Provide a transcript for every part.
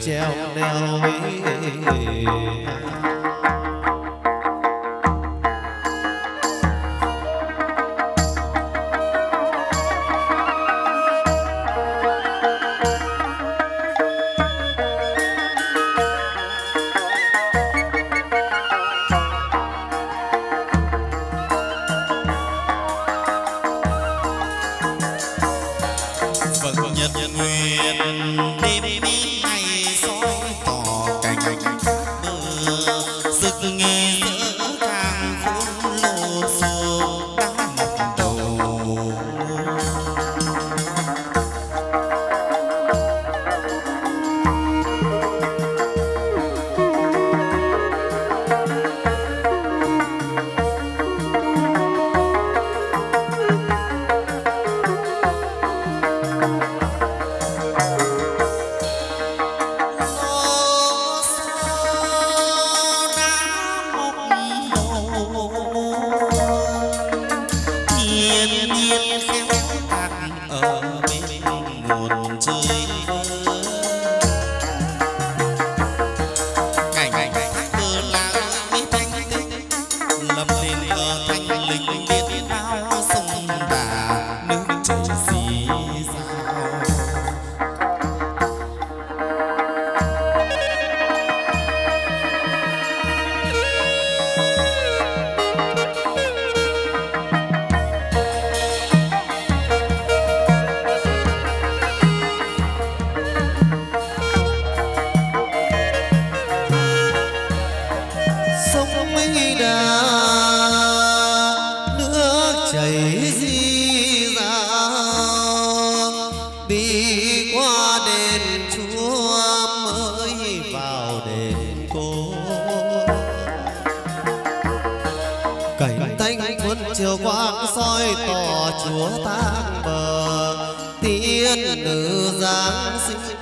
treo leo ý tiên nữ giáng sinh.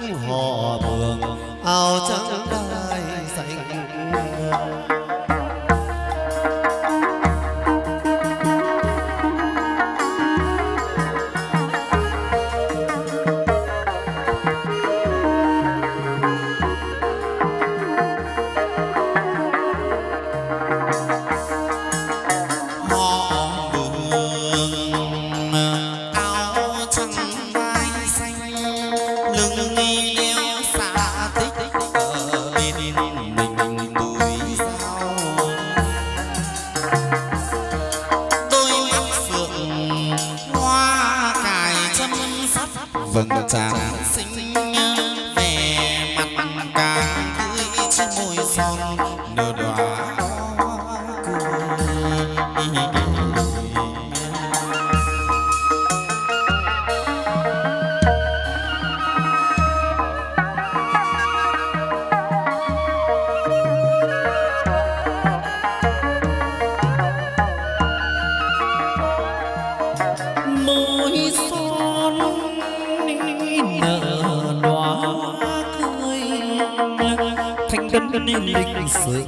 níu lịch sử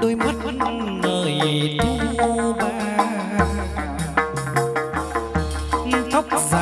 đôi mắt người thu ba. Tóc dài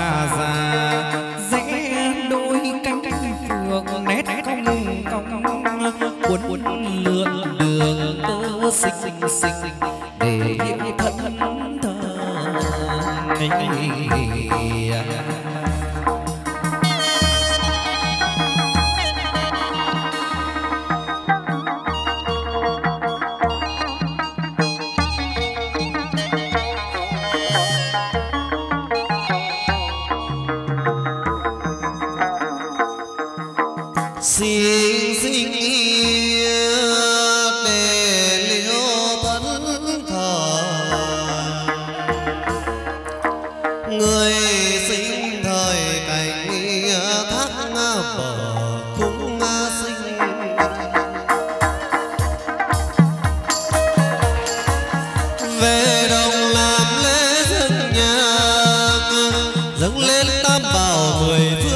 dâng lên tam bảo mười phút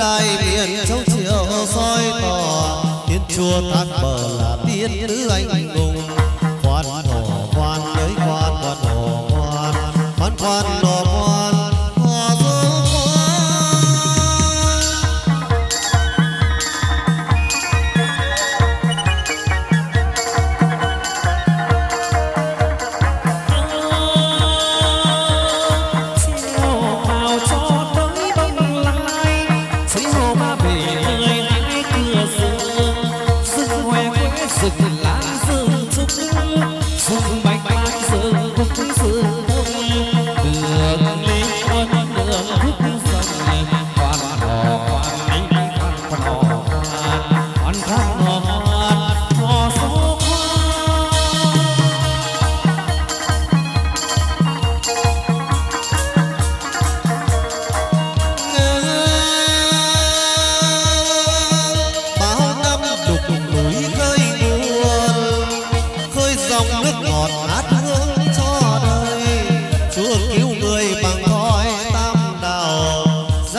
đại biển trong chiều soi tỏ thiên chùa thác bờ là tiên nữ anh hùng. Khoan hồ khoan tới khoan khoan hồ khoan khoan khoan khoan Music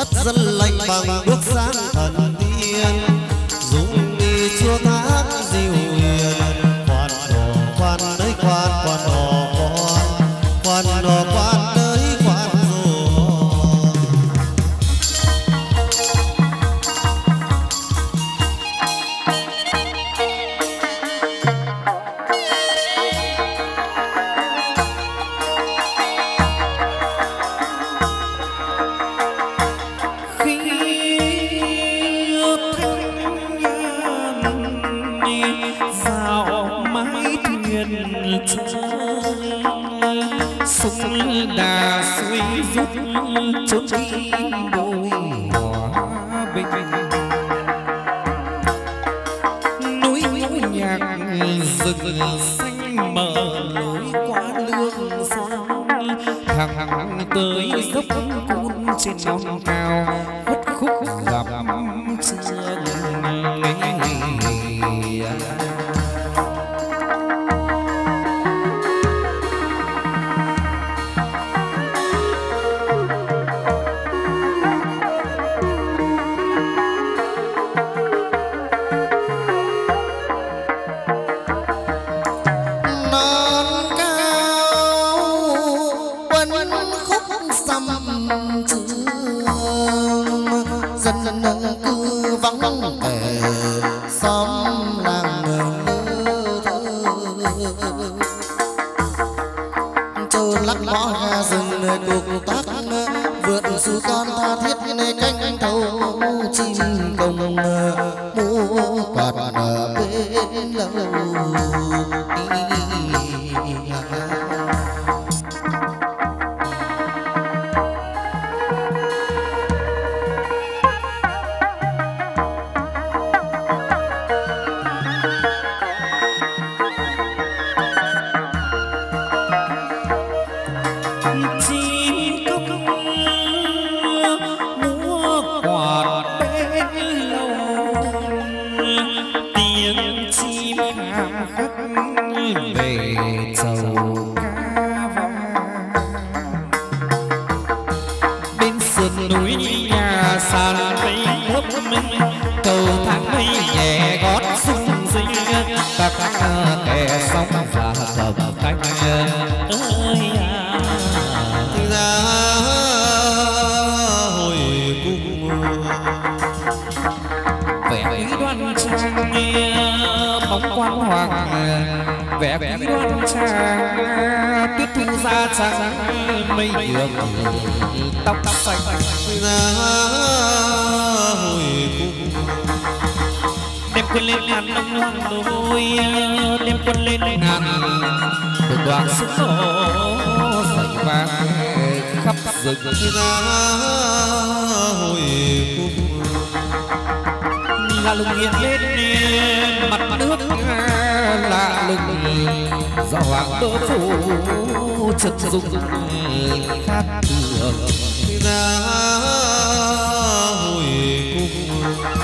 dắt dân lành bằng sông đà suối rút trốn đi đôi hòa bình núi núi nhạc rừng xanh mở lối qua lương sông thẳng thẳng tới dốc cun trên non cao khuất khúc gặp trường lắc mõ nghe rừng cuộc tác vượt su con tha thiết nơi cánh thâu chim công mua quạt bên lâu cầm cánh ơi à ra hồi cung vẻ quý đoan trang bóng quan hoàng vẻ quý đoan trang tuyết thu ra trắng, mây đường tóc tóc xanh. Ra quân lên ngàn đông hoàng đôi đem quân lên ngàn từ đoàn sức nổ. Giải vang khắp rừng ra hồi cung. Là lùng hiện lên mặt nước lạ lùng do hoàng đô phủ trực dung khát tường ra hồi cung.